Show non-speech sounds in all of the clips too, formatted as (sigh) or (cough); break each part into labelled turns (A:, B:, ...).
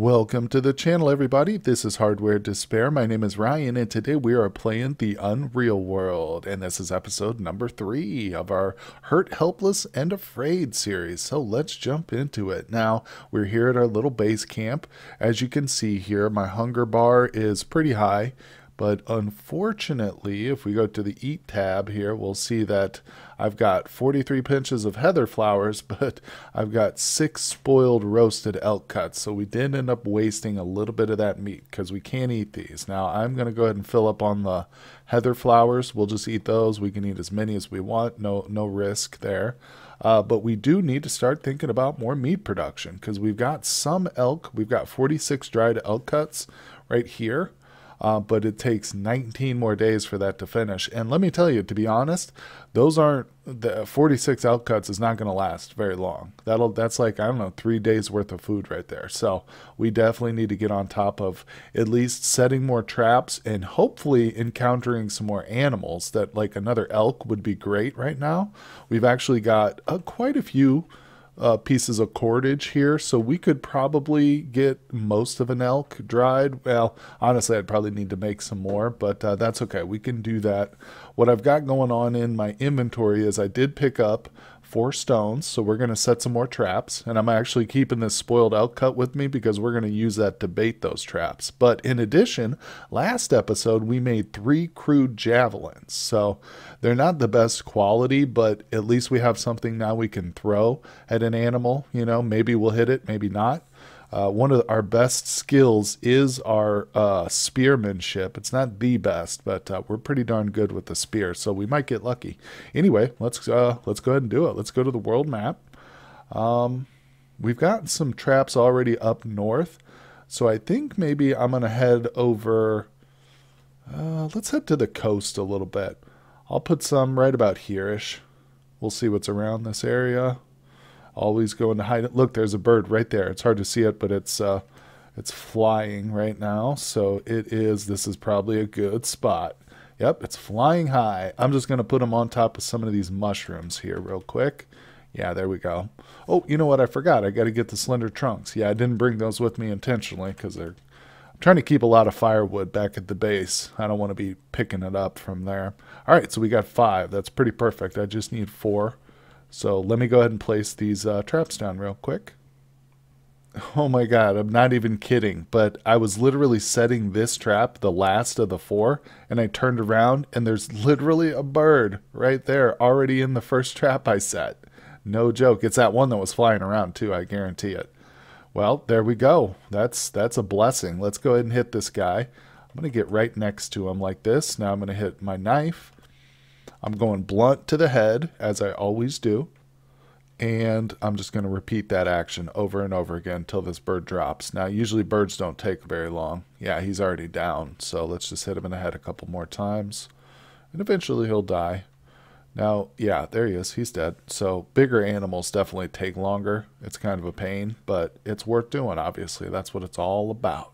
A: Welcome to the channel, everybody. This is Hardware Despair. My name is Ryan, and today we are playing the Unreal World. And this is episode number three of our Hurt, Helpless, and Afraid series. So let's jump into it. Now, we're here at our little base camp. As you can see here, my hunger bar is pretty high. But unfortunately, if we go to the Eat tab here, we'll see that I've got 43 pinches of heather flowers, (laughs) but I've got six spoiled roasted elk cuts. So we did end up wasting a little bit of that meat because we can't eat these. Now I'm going to go ahead and fill up on the heather flowers. We'll just eat those. We can eat as many as we want. No, no risk there. Uh, but we do need to start thinking about more meat production because we've got some elk. We've got 46 dried elk cuts right here uh, but it takes 19 more days for that to finish. And let me tell you, to be honest, those aren't the 46 elk cuts is not going to last very long. That'll that's like I don't know three days worth of food right there. So we definitely need to get on top of at least setting more traps and hopefully encountering some more animals. That like another elk would be great right now. We've actually got uh, quite a few uh, pieces of cordage here, so we could probably get most of an elk dried. Well, honestly, I'd probably need to make some more, but uh, that's okay. We can do that. What I've got going on in my inventory is I did pick up four stones. So we're going to set some more traps. And I'm actually keeping this spoiled elk cut with me because we're going to use that to bait those traps. But in addition, last episode we made three crude javelins. So they're not the best quality, but at least we have something now we can throw at an animal. You know, maybe we'll hit it, maybe not. Uh, one of our best skills is our uh, spearmanship. It's not the best, but uh, we're pretty darn good with the spear, so we might get lucky. Anyway, let's uh, let's go ahead and do it. Let's go to the world map. Um, we've got some traps already up north, so I think maybe I'm gonna head over. Uh, let's head to the coast a little bit. I'll put some right about here-ish. We'll see what's around this area always going to hide. Look, there's a bird right there. It's hard to see it, but it's uh, it's flying right now. So it is. This is probably a good spot. Yep, it's flying high. I'm just going to put them on top of some of these mushrooms here real quick. Yeah, there we go. Oh, you know what? I forgot. I got to get the slender trunks. Yeah, I didn't bring those with me intentionally because they're I'm trying to keep a lot of firewood back at the base. I don't want to be picking it up from there. All right, so we got five. That's pretty perfect. I just need four. So let me go ahead and place these uh, traps down real quick. Oh my god, I'm not even kidding, but I was literally setting this trap, the last of the four, and I turned around and there's literally a bird right there already in the first trap I set. No joke. It's that one that was flying around too, I guarantee it. Well, there we go. That's that's a blessing. Let's go ahead and hit this guy. I'm going to get right next to him like this. Now I'm going to hit my knife I'm going blunt to the head, as I always do. And I'm just going to repeat that action over and over again until this bird drops. Now, usually birds don't take very long. Yeah, he's already down. So let's just hit him in the head a couple more times. And eventually he'll die. Now, yeah, there he is. He's dead. So bigger animals definitely take longer. It's kind of a pain, but it's worth doing, obviously. That's what it's all about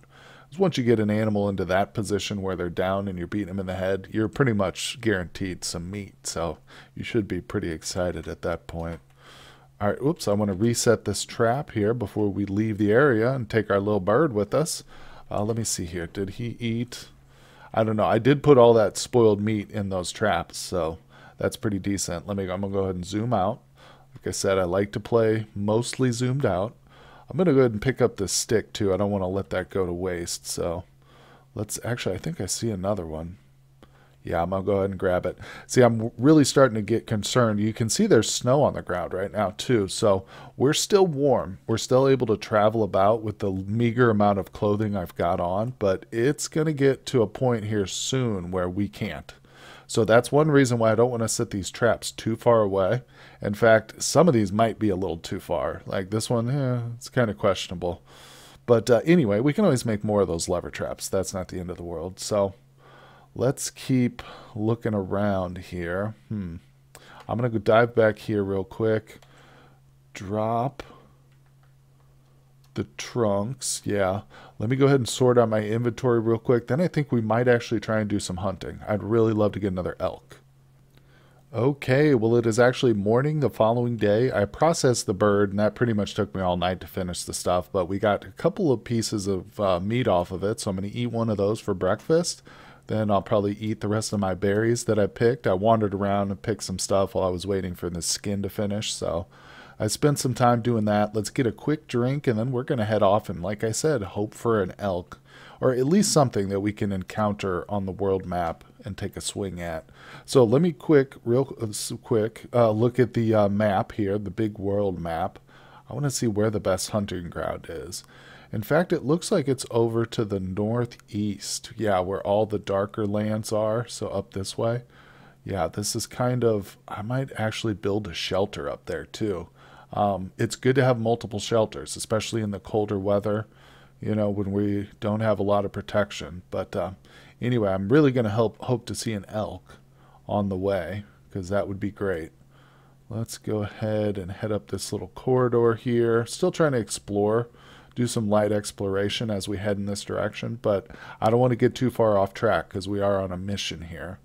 A: once you get an animal into that position where they're down and you're beating them in the head, you're pretty much guaranteed some meat. So you should be pretty excited at that point. All right, oops, I want to reset this trap here before we leave the area and take our little bird with us. Uh, let me see here. Did he eat? I don't know. I did put all that spoiled meat in those traps, so that's pretty decent. Let me. I'm gonna go ahead and zoom out. Like I said, I like to play mostly zoomed out. I'm going to go ahead and pick up this stick too. I don't want to let that go to waste. So let's actually, I think I see another one. Yeah, I'm going to go ahead and grab it. See, I'm really starting to get concerned. You can see there's snow on the ground right now too. So we're still warm. We're still able to travel about with the meager amount of clothing I've got on, but it's going to get to a point here soon where we can't. So that's one reason why I don't want to set these traps too far away. In fact, some of these might be a little too far. Like this one, yeah, it's kind of questionable. But uh, anyway, we can always make more of those lever traps. That's not the end of the world. So let's keep looking around here. Hmm. I'm going to go dive back here real quick. Drop the trunks. Yeah. Let me go ahead and sort out my inventory real quick. Then I think we might actually try and do some hunting. I'd really love to get another elk. Okay, well, it is actually morning the following day. I processed the bird, and that pretty much took me all night to finish the stuff, but we got a couple of pieces of uh, meat off of it, so I'm going to eat one of those for breakfast. Then I'll probably eat the rest of my berries that I picked. I wandered around and picked some stuff while I was waiting for the skin to finish, so I spent some time doing that. Let's get a quick drink, and then we're going to head off and, like I said, hope for an elk, or at least something that we can encounter on the world map and take a swing at. So let me quick, real uh, quick, uh, look at the uh, map here, the big world map. I want to see where the best hunting ground is. In fact, it looks like it's over to the northeast. Yeah, where all the darker lands are. So up this way. Yeah, this is kind of, I might actually build a shelter up there too. Um, it's good to have multiple shelters, especially in the colder weather, you know, when we don't have a lot of protection. But uh, anyway, I'm really going to help hope to see an elk on the way because that would be great. Let's go ahead and head up this little corridor here. Still trying to explore, do some light exploration as we head in this direction, but I don't want to get too far off track because we are on a mission here.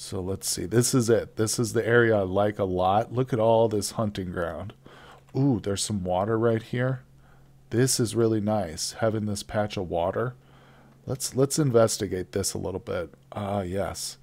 A: So let's see. This is it. This is the area I like a lot. Look at all this hunting ground. Ooh, there's some water right here. This is really nice, having this patch of water. Let's let's investigate this a little bit. Ah, yes.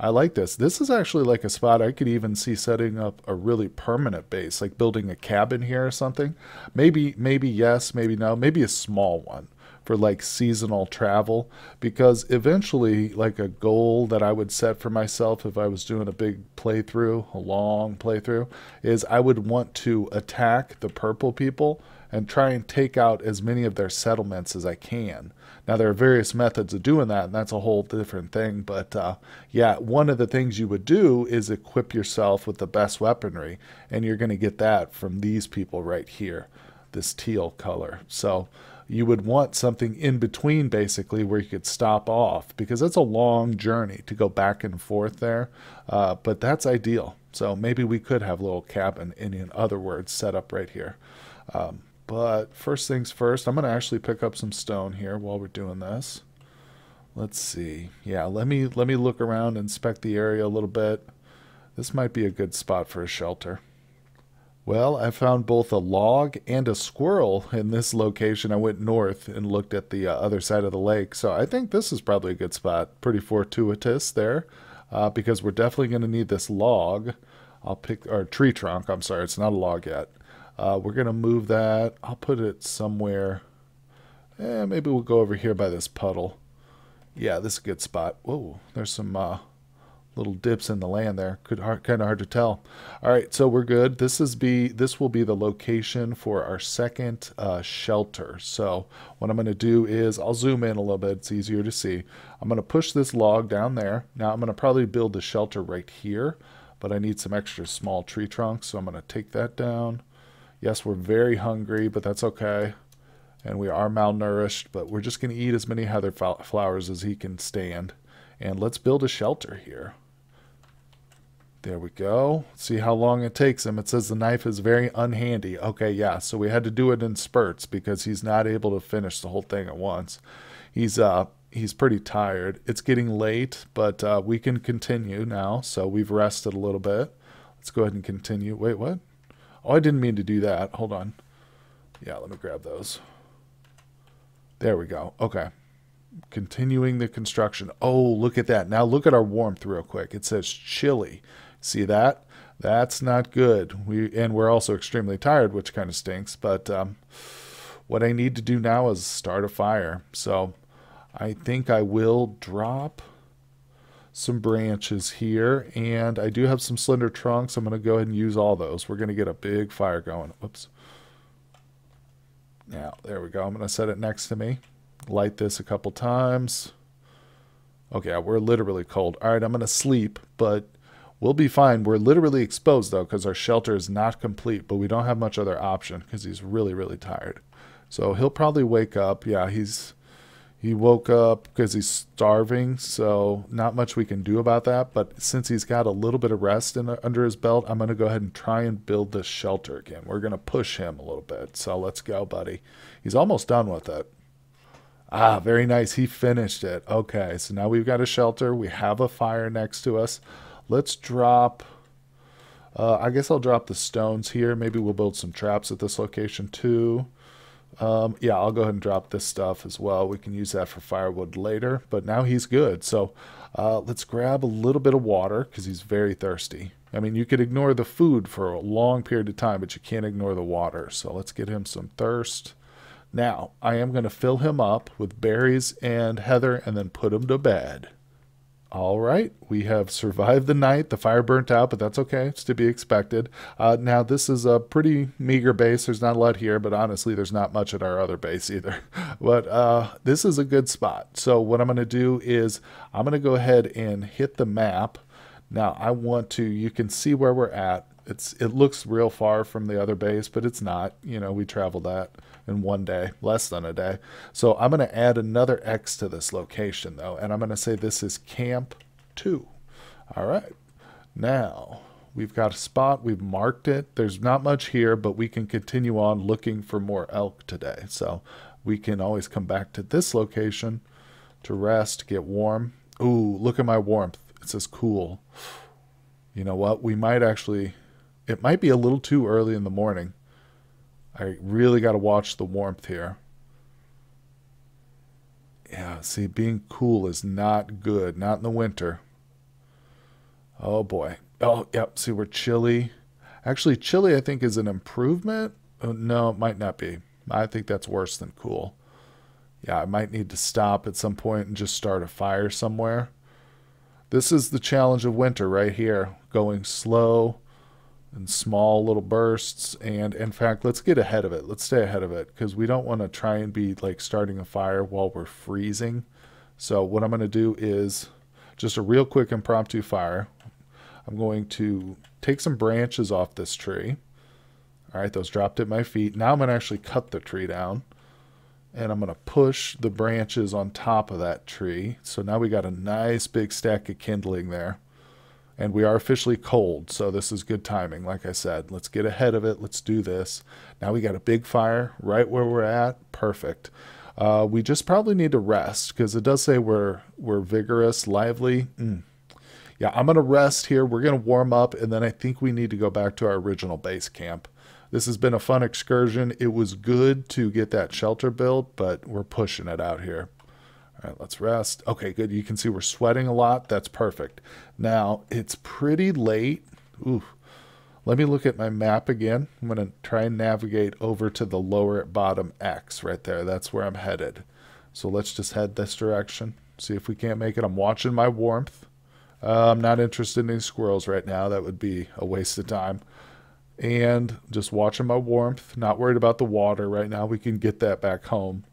A: I like this. This is actually like a spot I could even see setting up a really permanent base, like building a cabin here or something. Maybe, maybe yes, maybe no, maybe a small one for like seasonal travel because eventually like a goal that I would set for myself if I was doing a big playthrough, a long playthrough, is I would want to attack the purple people and try and take out as many of their settlements as I can. Now, there are various methods of doing that, and that's a whole different thing. But uh, yeah, one of the things you would do is equip yourself with the best weaponry, and you're going to get that from these people right here, this teal color. So you would want something in between, basically, where you could stop off, because that's a long journey to go back and forth there. Uh, but that's ideal. So maybe we could have a little cabin, in other words, set up right here. Um, but first things first, I'm going to actually pick up some stone here while we're doing this. Let's see. Yeah, let me let me look around, inspect the area a little bit. This might be a good spot for a shelter. Well, I found both a log and a squirrel in this location. I went north and looked at the uh, other side of the lake, so I think this is probably a good spot. Pretty fortuitous there, uh, because we're definitely going to need this log. I'll pick our tree trunk. I'm sorry, it's not a log yet. Uh, we're going to move that. I'll put it somewhere. Eh, maybe we'll go over here by this puddle. Yeah, this is a good spot. Whoa, there's some uh, little dips in the land there. Could hard, kind of hard to tell. All right, so we're good. This is be this will be the location for our second uh, shelter. So what I'm going to do is I'll zoom in a little bit. It's easier to see. I'm going to push this log down there. Now I'm going to probably build the shelter right here, but I need some extra small tree trunks, so I'm going to take that down. Yes, we're very hungry, but that's okay. And we are malnourished, but we're just going to eat as many heather flowers as he can stand. And let's build a shelter here. There we go. See how long it takes him. It says the knife is very unhandy. Okay, yeah, so we had to do it in spurts because he's not able to finish the whole thing at once. He's uh he's pretty tired. It's getting late, but uh, we can continue now. So we've rested a little bit. Let's go ahead and continue. Wait, what? Oh, I didn't mean to do that. Hold on. Yeah, let me grab those. There we go. Okay. Continuing the construction. Oh, look at that. Now look at our warmth real quick. It says chilly. See that? That's not good. We and we're also extremely tired, which kind of stinks. But um, what I need to do now is start a fire. So I think I will drop some branches here, and I do have some slender trunks. I'm going to go ahead and use all those. We're going to get a big fire going. Whoops. Now, there we go. I'm going to set it next to me. Light this a couple times. Okay, we're literally cold. All right, I'm going to sleep, but we'll be fine. We're literally exposed, though, because our shelter is not complete, but we don't have much other option because he's really, really tired. So he'll probably wake up. Yeah, he's he woke up because he's starving, so not much we can do about that. But since he's got a little bit of rest in, under his belt, I'm going to go ahead and try and build this shelter again. We're going to push him a little bit. So let's go, buddy. He's almost done with it. Ah, very nice. He finished it. Okay, so now we've got a shelter. We have a fire next to us. Let's drop Uh, I guess I'll drop the stones here. Maybe we'll build some traps at this location too. Um, yeah, I'll go ahead and drop this stuff as well. We can use that for firewood later, but now he's good. So uh, let's grab a little bit of water because he's very thirsty. I mean, you could ignore the food for a long period of time, but you can't ignore the water. So let's get him some thirst. Now, I am going to fill him up with berries and heather and then put him to bed. All right, we have survived the night. The fire burnt out, but that's okay. It's to be expected. Uh, now, this is a pretty meager base. There's not a lot here, but honestly, there's not much at our other base either. (laughs) but uh, this is a good spot. So, what I'm going to do is I'm going to go ahead and hit the map. Now, I want to, you can see where we're at. It's It looks real far from the other base, but it's not. You know, we travel that in one day, less than a day. So I'm going to add another X to this location though, and I'm going to say this is Camp 2. All right. Now, we've got a spot, we've marked it. There's not much here, but we can continue on looking for more elk today. So we can always come back to this location to rest, get warm. Ooh, look at my warmth. It says cool. You know what? We might actually, it might be a little too early in the morning I really got to watch the warmth here. Yeah, see, being cool is not good, not in the winter. Oh boy. Oh, yep. See, we're chilly. Actually, chilly, I think, is an improvement. Oh, no, it might not be. I think that's worse than cool. Yeah, I might need to stop at some point and just start a fire somewhere. This is the challenge of winter right here. Going slow, in small little bursts. And in fact, let's get ahead of it. Let's stay ahead of it because we don't want to try and be like starting a fire while we're freezing. So what I'm going to do is just a real quick impromptu fire. I'm going to take some branches off this tree. All right, those dropped at my feet. Now I'm going to actually cut the tree down. And I'm going to push the branches on top of that tree. So now we got a nice big stack of kindling there and we are officially cold, so this is good timing. Like I said, let's get ahead of it. Let's do this. Now we got a big fire right where we're at. Perfect. Uh, we just probably need to rest because it does say we're we're vigorous, lively. Mm. Yeah, I'm gonna rest here. We're gonna warm up, and then I think we need to go back to our original base camp. This has been a fun excursion. It was good to get that shelter built, but we're pushing it out here. All right, let's rest. Okay, good. You can see we're sweating a lot. That's perfect. Now, it's pretty late. Ooh. Let me look at my map again. I'm going to try and navigate over to the lower bottom X right there. That's where I'm headed. So let's just head this direction. See if we can't make it. I'm watching my warmth. Uh, I'm not interested in any squirrels right now. That would be a waste of time. And just watching my warmth. Not worried about the water right now. We can get that back home.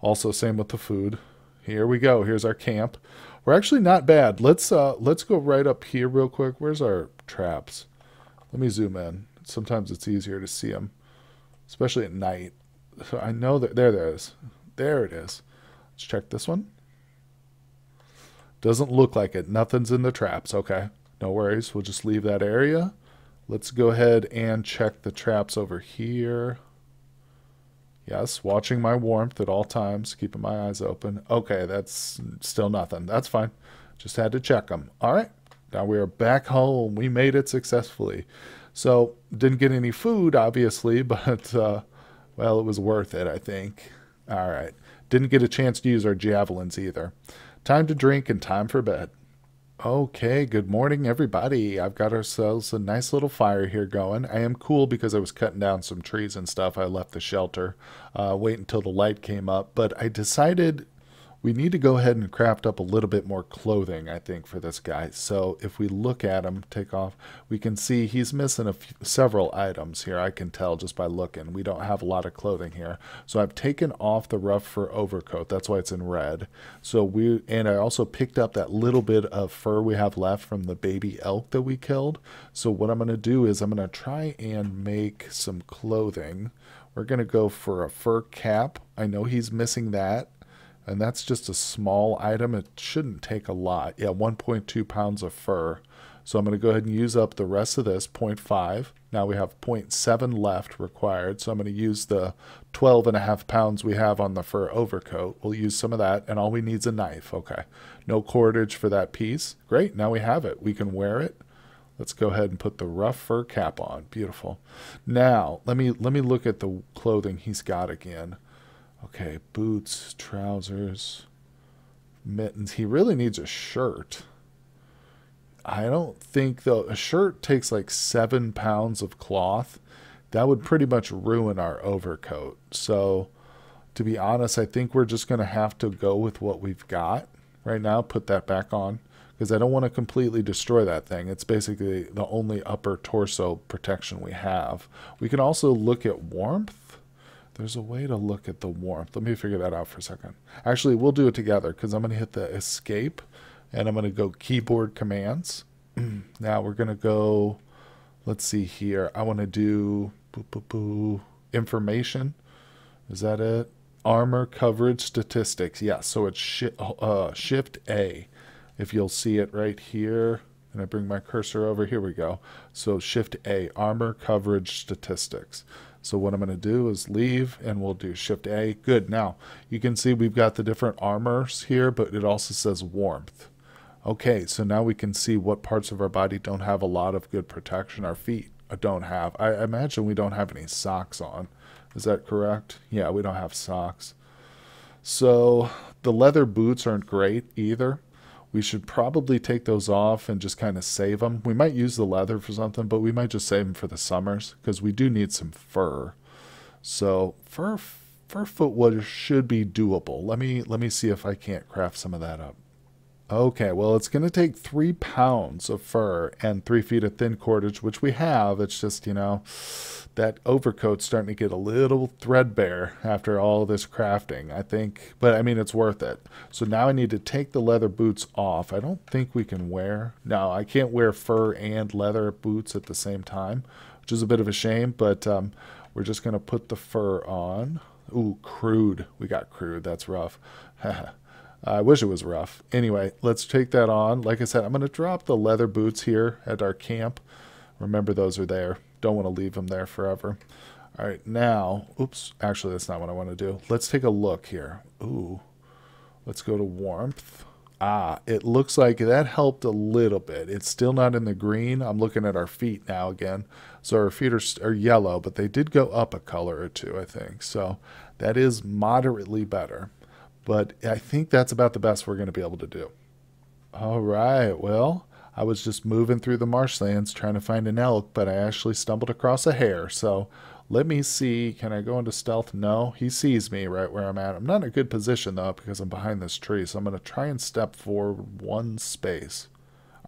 A: Also, same with the food. Here we go. Here's our camp. We're actually not bad. Let's uh let's go right up here real quick. Where's our traps? Let me zoom in. Sometimes it's easier to see them, especially at night. So I know that there there is. There it is. Let's check this one. Doesn't look like it. Nothing's in the traps. Okay. No worries. We'll just leave that area. Let's go ahead and check the traps over here. Yes, watching my warmth at all times, keeping my eyes open. Okay, that's still nothing. That's fine. Just had to check them. All right, now we are back home. We made it successfully. So, didn't get any food, obviously, (laughs) but, uh, well, it was worth it, I think. All right. Didn't get a chance to use our javelins either. Time to drink and time for bed. Okay, good morning, everybody. I've got ourselves a nice little fire here going. I am cool because I was cutting down some trees and stuff. I left the shelter, uh, wait until the light came up, but I decided we need to go ahead and craft up a little bit more clothing, I think, for this guy. So if we look at him, take off, we can see he's missing a few, several items here. I can tell just by looking. We don't have a lot of clothing here. So I've taken off the rough fur overcoat. That's why it's in red. So we, and I also picked up that little bit of fur we have left from the baby elk that we killed. So what I'm going to do is I'm going to try and make some clothing. We're going to go for a fur cap. I know he's missing that and that's just a small item. It shouldn't take a lot. Yeah, 1.2 pounds of fur. So I'm going to go ahead and use up the rest of this, 0.5. Now we have 0.7 left required. So I'm going to use the 12 and a half pounds we have on the fur overcoat. We'll use some of that, and all we need is a knife. Okay. No cordage for that piece. Great. Now we have it. We can wear it. Let's go ahead and put the rough fur cap on. Beautiful. Now, let me let me look at the clothing he's got again. Okay, boots, trousers, mittens. He really needs a shirt. I don't think though a shirt takes like seven pounds of cloth. That would pretty much ruin our overcoat. So to be honest, I think we're just gonna have to go with what we've got right now. Put that back on because I don't want to completely destroy that thing. It's basically the only upper torso protection we have. We can also look at warmth. There's a way to look at the warmth. Let me figure that out for a second. Actually, we'll do it together because I'm going to hit the escape and I'm going to go keyboard commands. (clears throat) now we're going to go, let's see here. I want to do boo, boo, boo, information. Is that it? Armor coverage statistics. Yes, yeah, so it's shi uh, shift A if you'll see it right here, and I bring my cursor over, here we go. So Shift A, Armor Coverage Statistics. So what I'm going to do is leave and we'll do Shift A. Good. Now you can see we've got the different armors here, but it also says warmth. Okay, so now we can see what parts of our body don't have a lot of good protection. Our feet uh, don't have. I imagine we don't have any socks on. Is that correct? Yeah, we don't have socks. So the leather boots aren't great either we should probably take those off and just kind of save them. We might use the leather for something, but we might just save them for the summers because we do need some fur. So fur fur footwear should be doable. Let me let me see if I can't craft some of that up. Okay, well, it's going to take three pounds of fur and three feet of thin cordage, which we have. It's just, you know, that overcoat's starting to get a little threadbare after all this crafting, I think. But I mean, it's worth it. So now I need to take the leather boots off. I don't think we can wear. No, I can't wear fur and leather boots at the same time, which is a bit of a shame. But um, we're just going to put the fur on. Ooh, crude. We got crude. That's rough. (laughs) I wish it was rough. Anyway, let's take that on. Like I said, I'm going to drop the leather boots here at our camp. Remember, those are there. Don't want to leave them there forever. All right, now, oops, actually, that's not what I want to do. Let's take a look here. Ooh, let's go to warmth. Ah, it looks like that helped a little bit. It's still not in the green. I'm looking at our feet now again. So our feet are, are yellow, but they did go up a color or two, I think. So that is moderately better. But I think that's about the best we're going to be able to do. All right, well, I was just moving through the marshlands trying to find an elk, but I actually stumbled across a hare. So let me see. Can I go into stealth? No, he sees me right where I'm at. I'm not in a good position though because I'm behind this tree. So I'm going to try and step forward one space.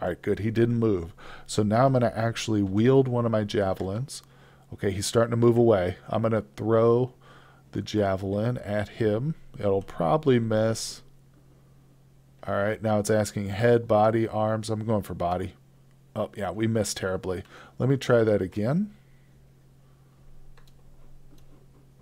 A: All right, good. He didn't move. So now I'm going to actually wield one of my javelins. Okay, he's starting to move away. I'm going to throw the javelin at him. It'll probably miss. All right, now it's asking head, body, arms. I'm going for body. Oh, yeah, we missed terribly. Let me try that again.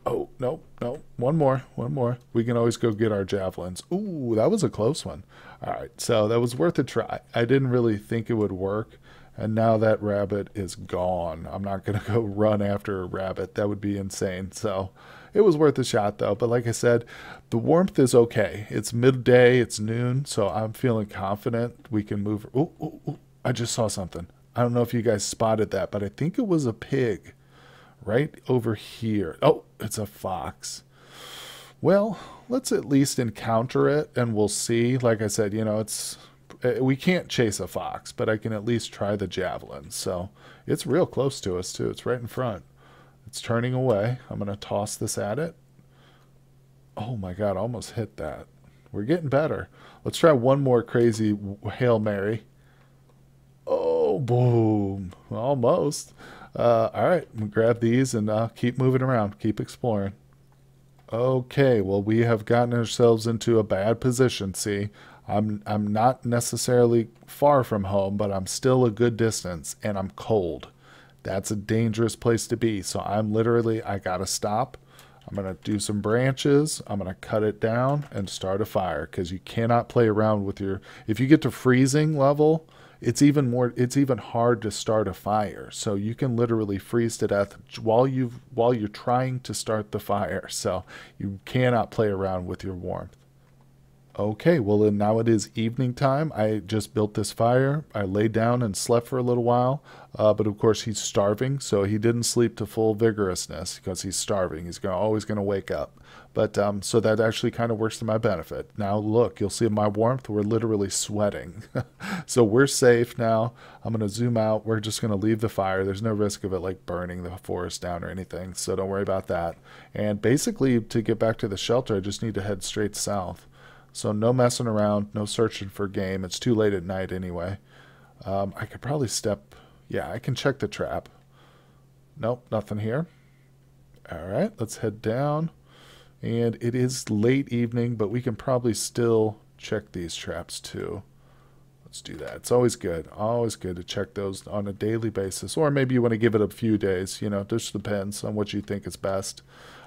A: Oh, no, no. One more, one more. We can always go get our javelins. Ooh, that was a close one. All right, so that was worth a try. I didn't really think it would work, and now that rabbit is gone. I'm not going (laughs) to go run after a rabbit. That would be insane. So it was worth a shot though. But like I said, the warmth is okay. It's midday, it's noon, so I'm feeling confident we can move. Oh, oh, oh, I just saw something. I don't know if you guys spotted that, but I think it was a pig right over here. Oh, it's a fox. Well, let's at least encounter it and we'll see. Like I said, you know, it's eh, we can't chase a fox, but I can at least try the javelin. So it's real close to us too. It's right in front. It's turning away. I'm going to toss this at it. Oh my God, almost hit that. We're getting better. Let's try one more crazy Hail Mary. Oh, boom. Almost. Uh, all right, grab these and uh, keep moving around. Keep exploring. Okay, well, we have gotten ourselves into a bad position. See, I'm I'm not necessarily far from home, but I'm still a good distance, and I'm cold. That's a dangerous place to be. So I'm literally, I got to stop. I'm going to do some branches. I'm going to cut it down and start a fire because you cannot play around with your, if you get to freezing level, it's even more, it's even hard to start a fire. So you can literally freeze to death while you while you're trying to start the fire. So you cannot play around with your warmth. Okay, well now it is evening time. I just built this fire. I laid down and slept for a little while, uh, but of course he's starving, so he didn't sleep to full vigorousness because he's starving. He's gonna, always going to wake up. But um, so that actually kind of works to my benefit. Now look, you'll see my warmth, we're literally sweating. (laughs) so we're safe now. I'm going to zoom out. We're just going to leave the fire. There's no risk of it like burning the forest down or anything. So don't worry about that. And basically to get back to the shelter, I just need to head straight south. So no messing around, no searching for game. It's too late at night anyway. Um, I could probably step. Yeah, I can check the trap. Nope, nothing here. All right, let's head down. And it is late evening, but we can probably still check these traps too. Let's do that. It's always good. Always good to check those on a daily basis. Or maybe you want to give it a few days. You know, just depends on what you think is best.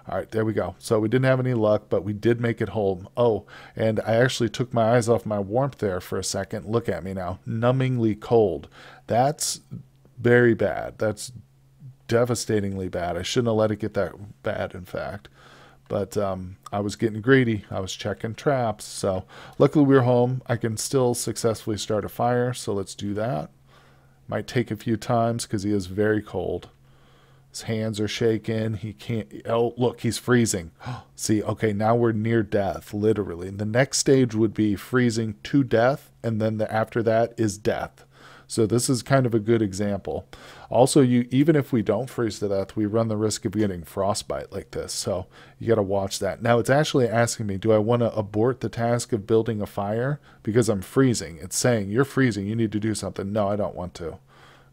A: All right, there we go. So we didn't have any luck, but we did make it home. Oh, and I actually took my eyes off my warmth there for a second. Look at me now. Numbingly cold. That's very bad. That's devastatingly bad. I shouldn't have let it get that bad, in fact. But um, I was getting greedy. I was checking traps. So luckily we're home. I can still successfully start a fire. So let's do that. Might take a few times because he is very cold. His hands are shaking. He can't. Oh, look, he's freezing. (gasps) See, okay, now we're near death, literally. The next stage would be freezing to death, and then the, after that is death. So this is kind of a good example. Also, you even if we don't freeze to death, we run the risk of getting frostbite like this. So you got to watch that. Now it's actually asking me, do I want to abort the task of building a fire because I'm freezing? It's saying you're freezing. You need to do something. No, I don't want to.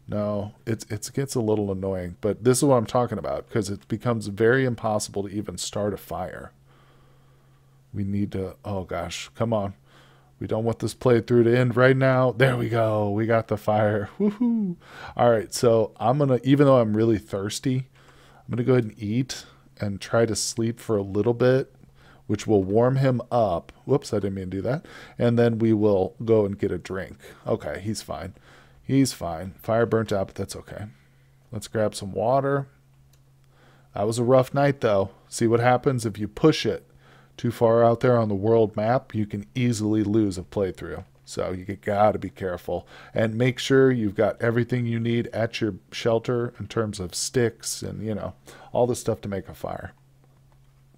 A: No, it's it gets a little annoying, but this is what I'm talking about because it becomes very impossible to even start a fire. We need to. Oh gosh, come on. We don't want this playthrough to end right now. There we go. We got the fire. (laughs) Woohoo. All right. So I'm going to, even though I'm really thirsty, I'm going to go ahead and eat and try to sleep for a little bit, which will warm him up. Whoops, I didn't mean to do that. And then we will go and get a drink. Okay, he's fine. He's fine. Fire burnt out, but that's okay. Let's grab some water. That was a rough night, though. See what happens if you push it too far out there on the world map, you can easily lose a playthrough. So you got to be careful and make sure you've got everything you need at your shelter in terms of sticks and, you know, all the stuff to make a fire.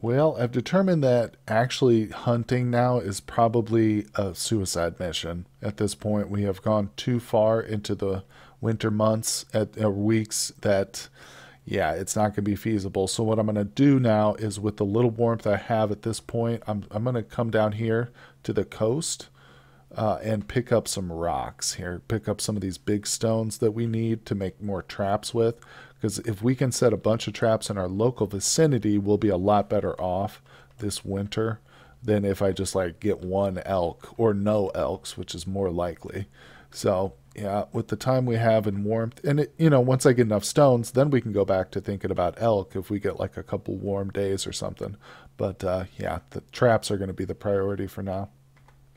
A: Well, I've determined that actually hunting now is probably a suicide mission. At this point, we have gone too far into the winter months at uh, weeks that yeah, it's not going to be feasible. So what I'm going to do now is with the little warmth I have at this point, I'm, I'm going to come down here to the coast uh, and pick up some rocks here. Pick up some of these big stones that we need to make more traps with. Because if we can set a bunch of traps in our local vicinity, we'll be a lot better off this winter than if I just like get one elk or no elks, which is more likely. So yeah, with the time we have and warmth, and it, you know, once I get enough stones, then we can go back to thinking about elk if we get like a couple warm days or something. But uh, yeah, the traps are going to be the priority for now.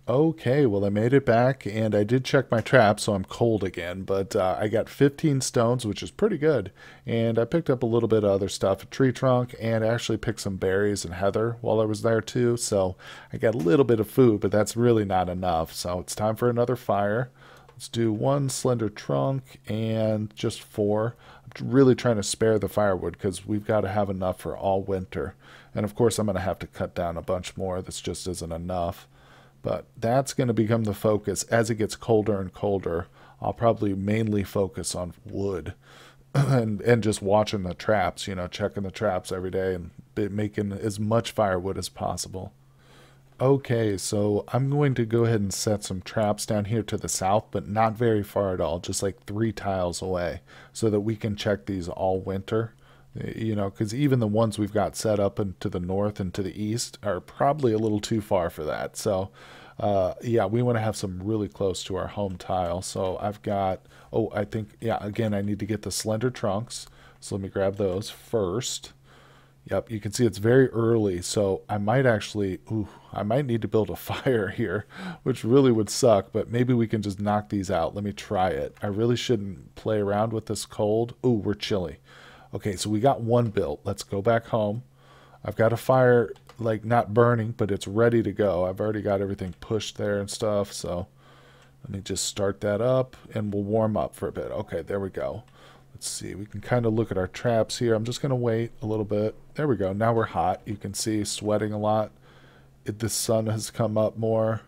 A: Okay, well, I made it back, and I did check my trap, so I'm cold again. But uh, I got 15 stones, which is pretty good. And I picked up a little bit of other stuff, a tree trunk, and actually picked some berries and heather while I was there, too. So I got a little bit of food, but that's really not enough. So it's time for another fire. Let's do one slender trunk and just four. I'm really trying to spare the firewood because we've got to have enough for all winter. And of course, I'm going to have to cut down a bunch more. This just isn't enough. But that's going to become the focus. As it gets colder and colder, I'll probably mainly focus on wood (clears throat) and, and just watching the traps, you know, checking the traps every day and making as much firewood as possible. Okay, so I'm going to go ahead and set some traps down here to the south, but not very far at all, just like three tiles away, so that we can check these all winter. You know, because even the ones we've got set up and to the north and to the east are probably a little too far for that. So, uh, yeah, we want to have some really close to our home tile. So I've got, oh, I think, yeah, again, I need to get the slender trunks. So let me grab those first. Yep, you can see it's very early, so I might actually, ooh, I might need to build a (laughs) fire here, which really would suck, but maybe we can just knock these out. Let me try it. I really shouldn't play around with this cold. Ooh, we're chilly. Okay, so we got one built. Let's go back home. I've got a fire like not burning, but it's ready to go. I've already got everything pushed there and stuff. So let me just start that up and we'll warm up for a bit. Okay, there we go. Let's see. We can kind of look at our traps here. I'm just going to wait a little bit. There we go. Now we're hot. You can see sweating a lot. It, the sun has come up more.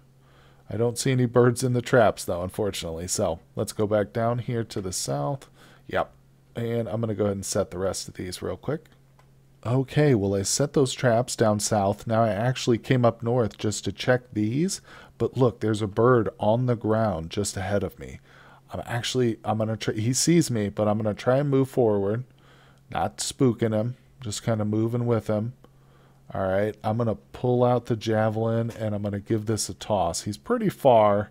A: I don't see any birds in the traps though, unfortunately. So let's go back down here to the south. Yep. And I'm going to go ahead and set the rest of these real quick. Okay, well, I set those traps down south. Now I actually came up north just to check these. But look, there's a bird on the ground just ahead of me. I'm actually, I'm going to try, he sees me, but I'm going to try and move forward. Not spooking him, just kind of moving with him. All right, I'm going to pull out the javelin and I'm going to give this a toss. He's pretty far,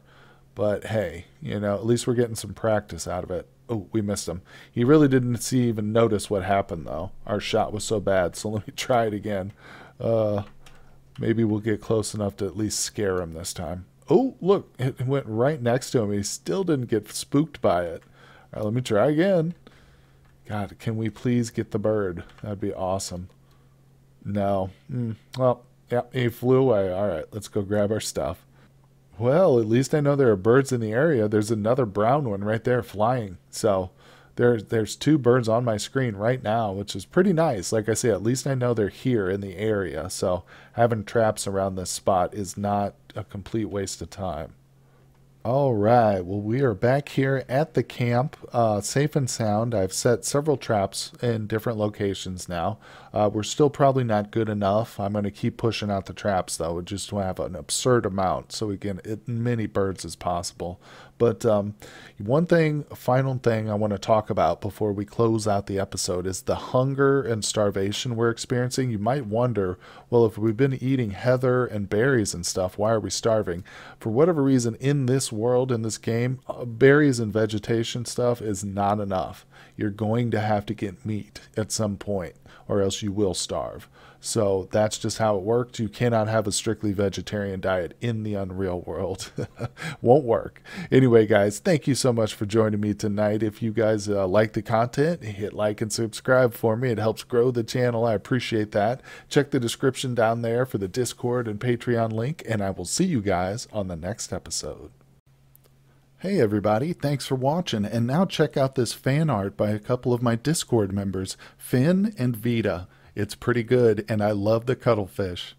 A: but hey, you know, at least we're getting some practice out of it. Oh, we missed him. He really didn't see even notice what happened though. Our shot was so bad. So (laughs) let me try it again. Uh, maybe we'll get close enough to at least scare him this time. Oh, look, it went right next to him. He still didn't get spooked by it. All right, let me try again. God, can we please get the bird? That'd be awesome. No. Mm, well, yeah, he flew away. All right, let's go grab our stuff. Well, at least I know there are birds in the area. There's another brown one right there flying. So there's there's two birds on my screen right now, which is pretty nice. Like I say, at least I know they're here in the area. So having traps around this spot is not a complete waste of time. All right, well, we are back here at the camp, uh, safe and sound. I've set several traps in different locations now. Uh, we're still probably not good enough. I'm going to keep pushing out the traps, though, just to have an absurd amount so we get as many birds as possible. But um, one thing, final thing I want to talk about before we close out the episode is the hunger and starvation we're experiencing. You might wonder, well, if we've been eating heather and berries and stuff, why are we starving? For whatever reason, in this world, in this game, uh, berries and vegetation stuff is not enough. You're going to have to get meat at some point, or else you will starve. So that's just how it worked. You cannot have a strictly vegetarian diet in the unreal world. (laughs) Won't work. Anyway, guys, thank you so much for joining me tonight. If you guys uh, like the content, hit like and subscribe for me. It helps grow the channel. I appreciate that. Check the description down there for the Discord and Patreon link, and I will see you guys on the next episode. Hey everybody, thanks for watching, and now check out this fan art by a couple of my Discord members, Finn and Vita. It's pretty good, and I love the cuttlefish.